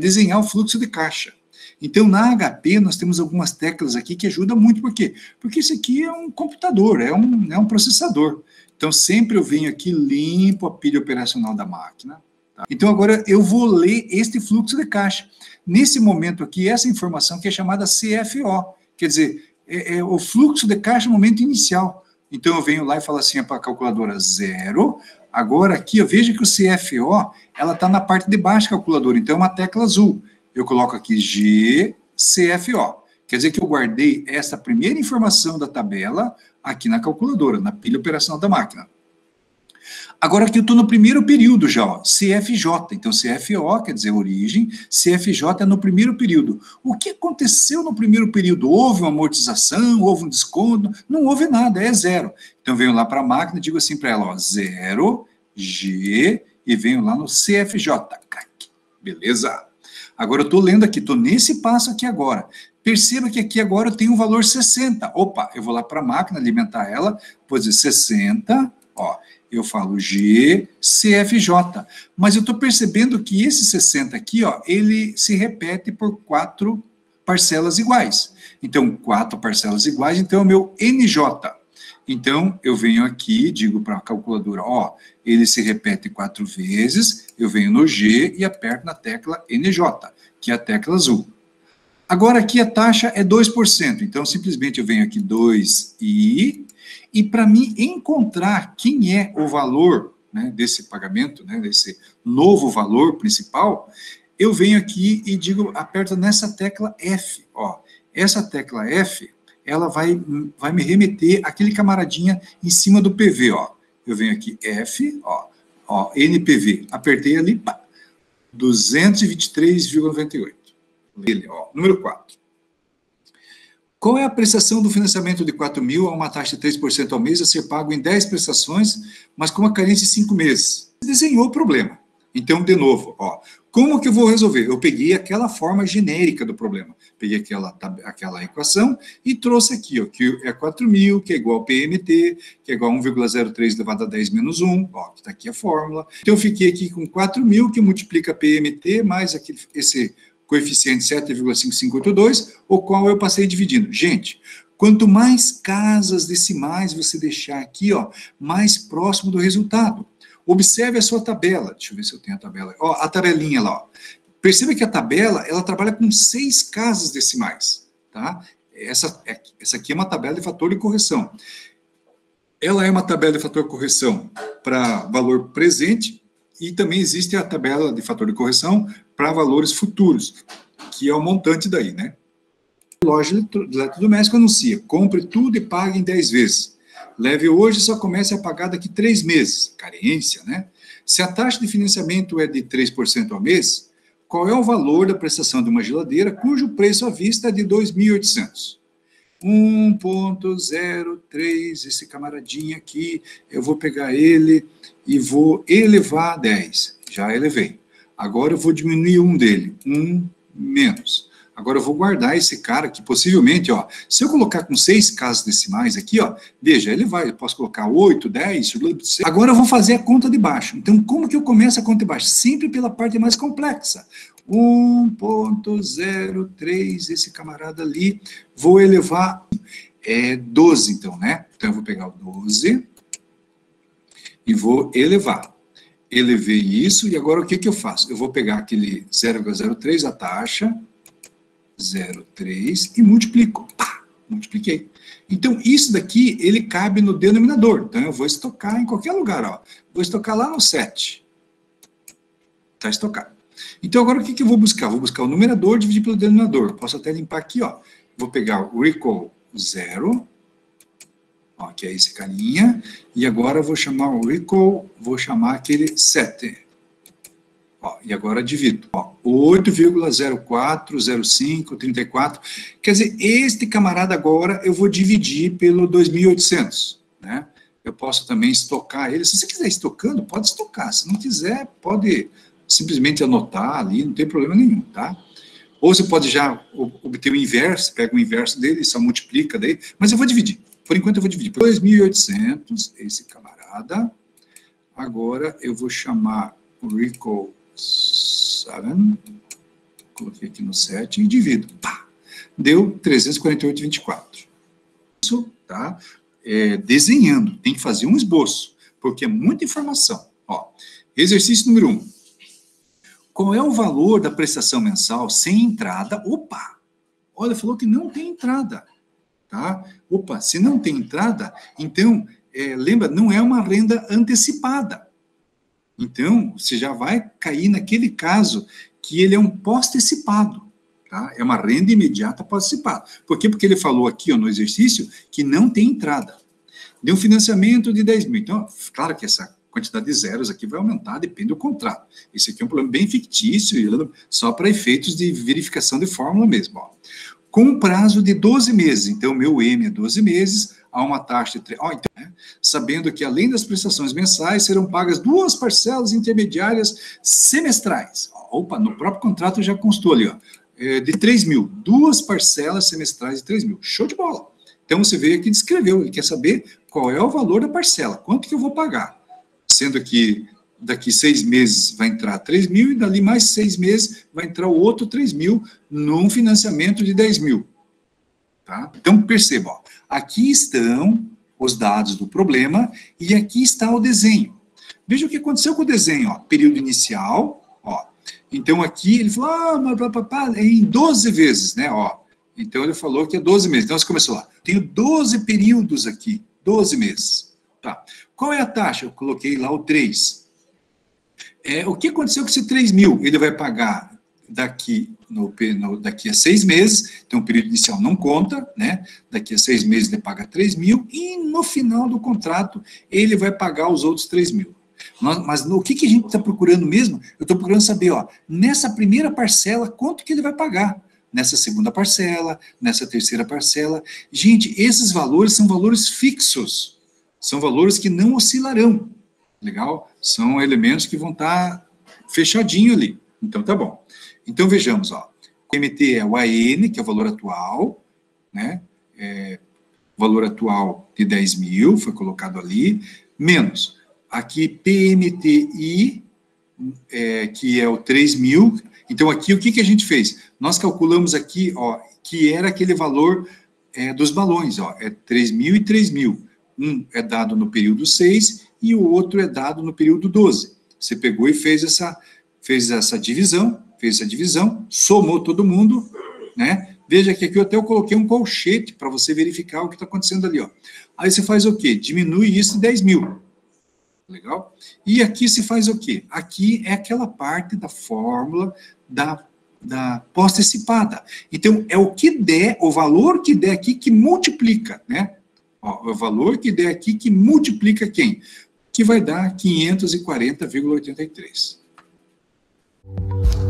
desenhar o fluxo de caixa. Então, na HP, nós temos algumas teclas aqui que ajudam muito. Por quê? Porque isso aqui é um computador, é um, é um processador. Então, sempre eu venho aqui, limpo a pilha operacional da máquina. Tá? Então, agora eu vou ler este fluxo de caixa. Nesse momento aqui, essa informação que é chamada CFO, quer dizer, é, é o fluxo de caixa no momento inicial. Então, eu venho lá e falo assim para a calculadora zero. Agora, aqui, eu vejo que o CFO, ela está na parte de baixo da calculadora, então é uma tecla azul eu coloco aqui GCFO. Quer dizer que eu guardei essa primeira informação da tabela aqui na calculadora, na pilha operacional da máquina. Agora aqui eu estou no primeiro período já, ó, CFJ. Então, CFO quer dizer origem, CFJ é no primeiro período. O que aconteceu no primeiro período? Houve uma amortização, houve um desconto? Não houve nada, é zero. Então, venho lá para a máquina e digo assim para ela, ó, zero, G, e venho lá no CFJ. Beleza? Agora eu estou lendo aqui, estou nesse passo aqui agora. Perceba que aqui agora eu tenho um valor 60. Opa, eu vou lá para a máquina, alimentar ela, vou dizer 60, ó, eu falo G, CFJ. Mas eu estou percebendo que esse 60 aqui, ó, ele se repete por quatro parcelas iguais. Então, quatro parcelas iguais, então é o meu NJ. Então, eu venho aqui, digo para a calculadora, ó, ele se repete quatro vezes, eu venho no G e aperto na tecla NJ, que é a tecla azul. Agora, aqui a taxa é 2%, então simplesmente eu venho aqui 2i, e para mim encontrar quem é o valor né, desse pagamento, né, desse novo valor principal, eu venho aqui e digo, aperto nessa tecla F, ó. Essa tecla F ela vai, vai me remeter aquele camaradinha em cima do PV, ó. Eu venho aqui F, ó, ó NPV, apertei ali, pá, 223,98. Ele, ó, número 4. Qual é a prestação do financiamento de 4 mil a uma taxa de 3% ao mês a ser pago em 10 prestações, mas com uma carência de 5 meses? Desenhou o problema. Então, de novo, ó, como que eu vou resolver? Eu peguei aquela forma genérica do problema. Peguei aquela, aquela equação e trouxe aqui, ó, que é 4 mil, que é igual a PMT, que é igual a 1,03 elevado a 10 menos 1, ó, que está aqui a fórmula. Então, eu fiquei aqui com 4 mil, que multiplica PMT, mais aquele, esse coeficiente 7,5582, o qual eu passei dividindo. Gente, quanto mais casas decimais você deixar aqui, ó, mais próximo do resultado. Observe a sua tabela. Deixa eu ver se eu tenho a tabela. Ó, a tabelinha lá. Ó. Perceba que a tabela ela trabalha com seis casas decimais. Tá? Essa, é, essa aqui é uma tabela de fator de correção. Ela é uma tabela de fator de correção para valor presente e também existe a tabela de fator de correção para valores futuros, que é o montante daí, né? Loja de eletrodoméstico anuncia, compre tudo e pague em 10 vezes. Leve hoje só comece a pagar daqui três meses. Carência, né? Se a taxa de financiamento é de 3% ao mês, qual é o valor da prestação de uma geladeira cujo preço à vista é de 2.800? 1.03, esse camaradinho aqui, eu vou pegar ele e vou elevar a 10. Já elevei. Agora eu vou diminuir um dele, um menos. Agora eu vou guardar esse cara que possivelmente, ó, se eu colocar com seis casas decimais aqui, ó, veja, ele vai, eu posso colocar 8, 10, agora eu vou fazer a conta de baixo. Então, como que eu começo a conta de baixo? Sempre pela parte mais complexa. 1.03, esse camarada ali, vou elevar é 12, então, né? Então, eu vou pegar o 12 e vou elevar. Elevei isso, e agora o que, que eu faço? Eu vou pegar aquele 0,03, a taxa, 0,3 e multiplico. Pá, multipliquei. Então, isso daqui, ele cabe no denominador. Então, eu vou estocar em qualquer lugar. Ó. Vou estocar lá no 7. Está estocado. Então, agora o que, que eu vou buscar? Vou buscar o numerador dividir pelo denominador. Posso até limpar aqui. Ó. Vou pegar o recall 0, ó, que é esse carinha, e agora eu vou chamar o recall, vou chamar aquele 7. Ó, e agora divido. 8,040534. Quer dizer, este camarada agora eu vou dividir pelo 2.800. Né? Eu posso também estocar ele. Se você quiser estocando, pode estocar. Se não quiser, pode simplesmente anotar ali, não tem problema nenhum, tá? Ou você pode já obter o inverso, pega o inverso dele só multiplica daí. Mas eu vou dividir. Por enquanto eu vou dividir. 2.800, esse camarada. Agora eu vou chamar o recall 7. coloquei aqui no 7 e divido. Pá, deu 348,24. Isso, tá? É, desenhando, tem que fazer um esboço, porque é muita informação. Ó, exercício número 1. Um. Qual é o valor da prestação mensal sem entrada? Opa! Olha, falou que não tem entrada. Tá? Opa, se não tem entrada, então, é, lembra, não é uma renda antecipada. Então, você já vai cair naquele caso que ele é um pós-antecipado. Tá? É uma renda imediata pós-antecipada. Por quê? Porque ele falou aqui ó, no exercício que não tem entrada. Deu um financiamento de 10 mil. Então, claro que essa quantidade de zeros aqui vai aumentar, depende do contrato. Esse aqui é um problema bem fictício, só para efeitos de verificação de fórmula mesmo. Ó. Com um prazo de 12 meses, então meu M é 12 meses, a uma taxa de 3. Ó, então? Sabendo que além das prestações mensais, serão pagas duas parcelas intermediárias semestrais. Opa, no próprio contrato já constou ali, ó, é de 3 mil, duas parcelas semestrais de 3 mil. Show de bola. Então você veio aqui e descreveu, ele quer saber qual é o valor da parcela, quanto que eu vou pagar sendo que daqui seis meses vai entrar 3 mil e dali mais seis meses vai entrar o outro 3 mil num financiamento de 10 mil. Tá? Então, perceba, ó, aqui estão os dados do problema e aqui está o desenho. Veja o que aconteceu com o desenho, ó, período inicial, ó. Então, aqui ele falou, ah, mas é em 12 vezes, né, ó. Então, ele falou que é 12 meses. Então, você começou lá. Tenho 12 períodos aqui, 12 meses. Tá. Qual é a taxa? Eu coloquei lá o 3. É, o que aconteceu com esse 3 mil? Ele vai pagar daqui, no, no, daqui a seis meses, então o período inicial não conta, né? Daqui a seis meses ele paga 3 mil e no final do contrato ele vai pagar os outros 3 mil. mas no que, que a gente está procurando mesmo? Eu estou procurando saber, ó, nessa primeira parcela, quanto que ele vai pagar? Nessa segunda parcela, nessa terceira parcela. Gente, esses valores são valores fixos são valores que não oscilarão. Legal? São elementos que vão estar fechadinho ali. Então, tá bom. Então, vejamos, ó. O MT é o AN, que é o valor atual, né? É, valor atual de 10 mil, foi colocado ali, menos aqui PMTI, é, que é o 3 mil. Então, aqui, o que, que a gente fez? Nós calculamos aqui, ó, que era aquele valor é, dos balões, ó, é 3 mil e 3 mil. Um é dado no período 6 e o outro é dado no período 12. Você pegou e fez essa, fez essa divisão, fez essa divisão, somou todo mundo, né? Veja que aqui eu até eu coloquei um colchete para você verificar o que está acontecendo ali, ó. Aí você faz o quê? Diminui isso em 10 mil. Legal? E aqui se faz o quê? Aqui é aquela parte da fórmula da, da pós-antecipada. Então, é o que der, o valor que der aqui que multiplica, né? Ó, o valor que der aqui que multiplica quem? Que vai dar 540,83. You.